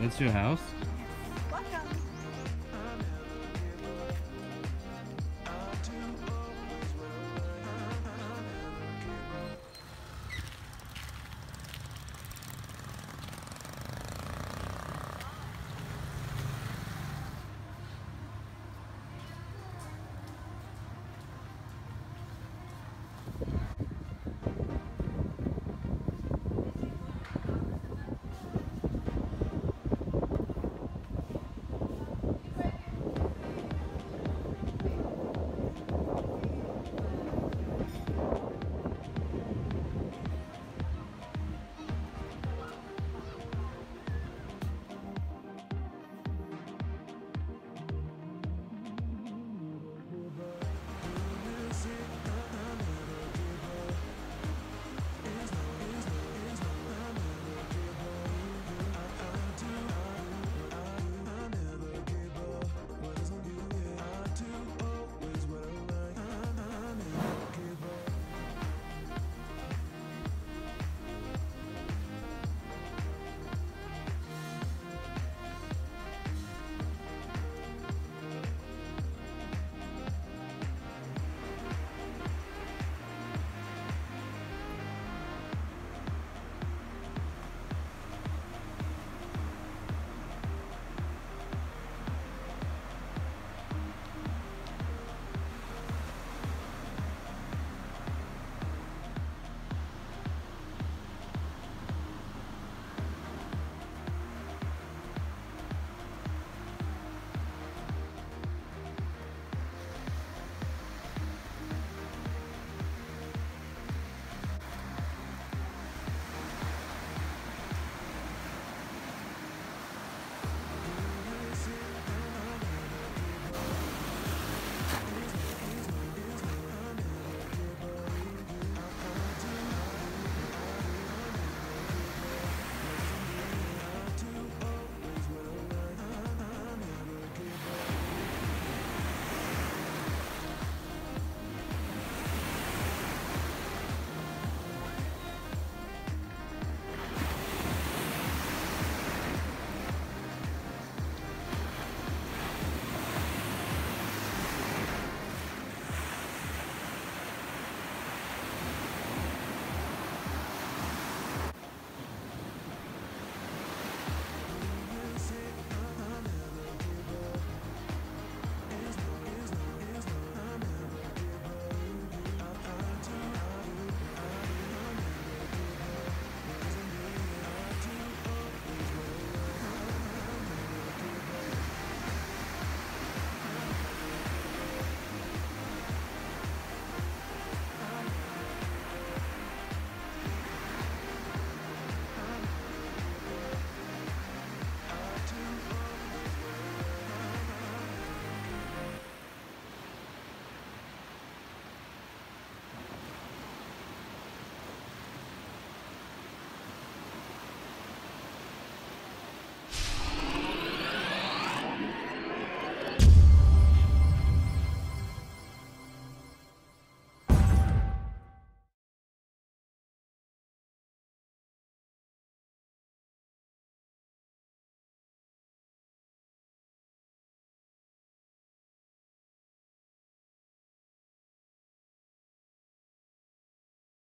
That's your house?